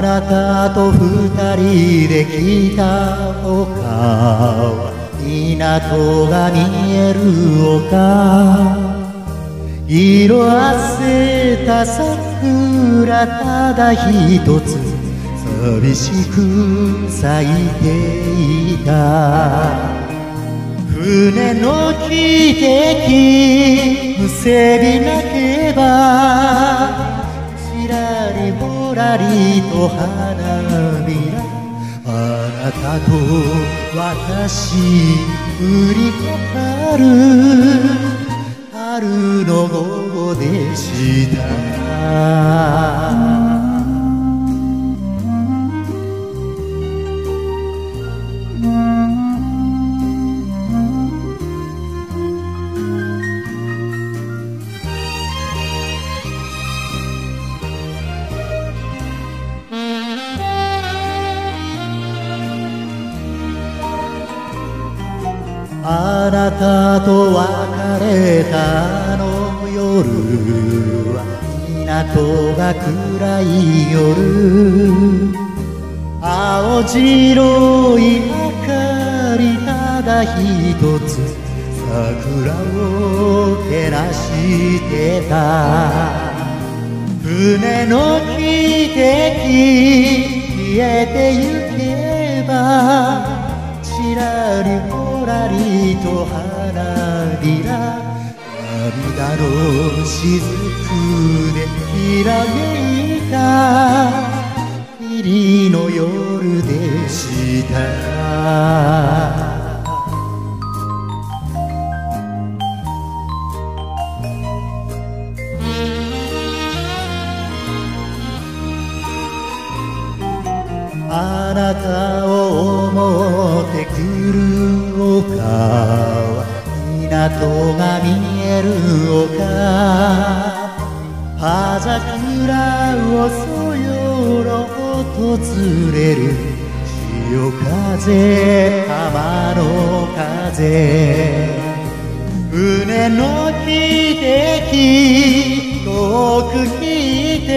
なたと二人で来た丘は港が見える丘色あせた桜ただ一つ寂しく咲いていた。船の汽笛むせびなけばらりと花びらあなたと私振りかかる春の午後でしたあなたと別れたあの夜は港が暗い夜。青白い明かりただ一つ。桜を照らしてた。船の汽笛消えてゆけばりと花びら涙の雫できらめいた。霧の夜でした。あなたを思ってくる港が見える丘。葉桜をそよろ訪れる。潮風浜の風。船の汽笛遠く聞いて。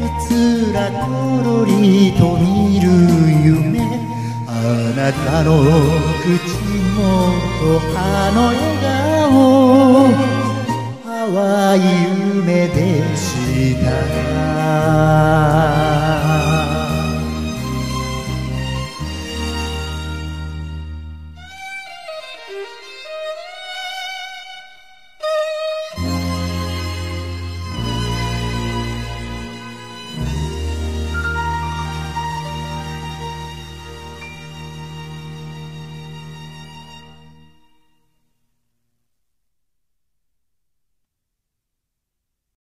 うつらとろりと見る夢。あなたの口もとあの笑顔淡い夢でした。